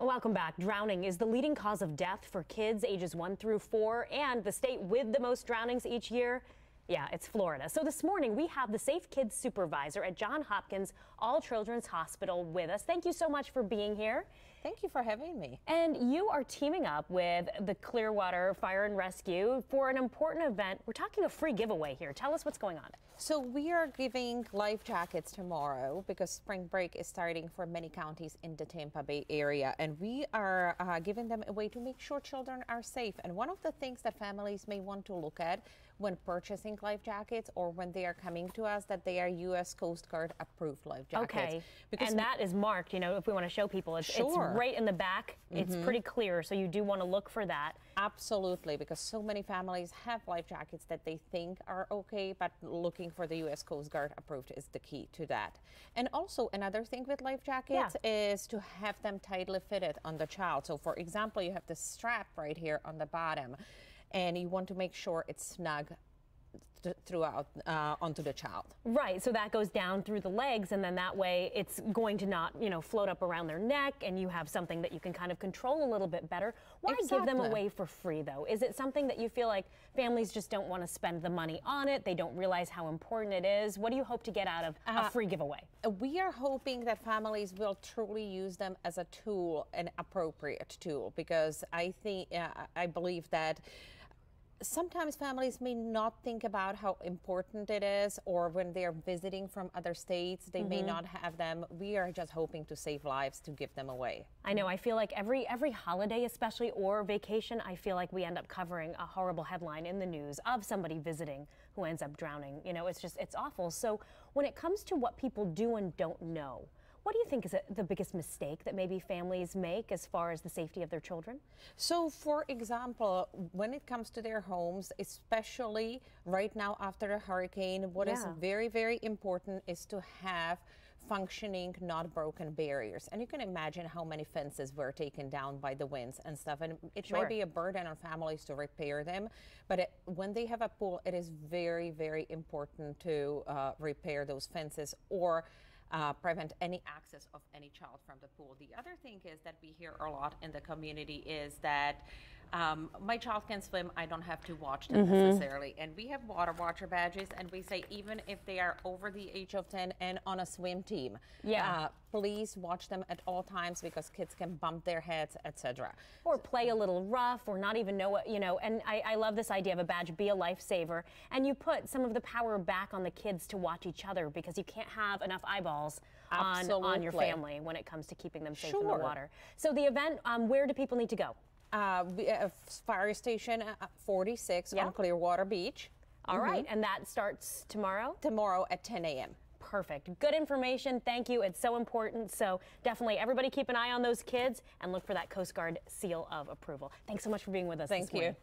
Welcome back. Drowning is the leading cause of death for kids ages 1 through 4 and the state with the most drownings each year. Yeah, it's Florida. So this morning we have the Safe Kids supervisor at Johns Hopkins All Children's Hospital with us. Thank you so much for being here. Thank you for having me. And you are teaming up with the Clearwater Fire and Rescue for an important event. We're talking a free giveaway here. Tell us what's going on. So we are giving life jackets tomorrow because spring break is starting for many counties in the Tampa Bay area. And we are uh, giving them a way to make sure children are safe. And one of the things that families may want to look at when purchasing life jackets or when they are coming to us that they are U.S. Coast Guard approved life jackets. Okay. Because and that is marked, you know, if we want to show people, it's, sure. it's right in the back. Mm -hmm. It's mm-hmm. pretty clear. So you do want to look for that. Absolutely, because so many families have life jackets that they think are okay, but looking for the U.S. Coast Guard approved is the key to that. And also another thing with life jackets yeah. is to have them tightly fitted on the child. So for example, you have the strap right here on the bottom and you want to make sure it's snug throughout uh, onto the child. Right, so that goes down through the legs and then that way it's going to not, you know, float up around their neck and you have something that you can kind of control a little bit better. Why exactly. give them away for free though? Is it something that you feel like families just don't want to spend the money on it? They don't realize how important it is? What do you hope to get out of uh, a free giveaway? We are hoping that families will truly use them as a tool, an appropriate tool, because I think, uh, I believe that sometimes families may not think about how important it is, or when they're visiting from other states, they mm -hmm. may mm-hmm. not have them. We are just hoping to save lives to give them away. I know. I feel like every every holiday, especially or vacation, I feel like we end up covering a horrible headline in the news of somebody visiting who ends up drowning. You know, it's just it's awful. So when it comes to what people do and don't know. What do you think is the biggest mistake that maybe families make as far as the safety of their children? So, for example, when it comes to their homes, especially right now after a hurricane, what yeah. is very, very important is to have functioning, not broken barriers. And you can imagine how many fences were taken down by the winds and stuff. And it sure. might be a burden on families to repair them. But it, when they have a pool, it is very, very important to uh, repair those fences or uh, prevent any access of any child from the pool. The other thing is that we hear a lot in the community is that um, my child can swim, I don't have to watch them mm -hmm. necessarily. And we have water watcher badges, and we say even if they are over the age of 10 and on a swim team, yeah. Uh, please watch them at all times because kids can bump their heads, etc. Or play a little rough or not even know what, you know, and I, I love this idea of a badge, be a lifesaver. And you put some of the power back on the kids to watch each other because you can't have enough eyeballs on, on your family when it comes to keeping them safe sure. in the water. So the event, um, where do people need to go? Uh, uh fire station uh, 46 yep. on Clearwater Beach. All mm -hmm. right, and that starts tomorrow? Tomorrow at 10 a.m. Perfect. Good information. Thank you. It's so important. So definitely everybody keep an eye on those kids and look for that Coast Guard seal of approval. Thanks so much for being with us Thank you.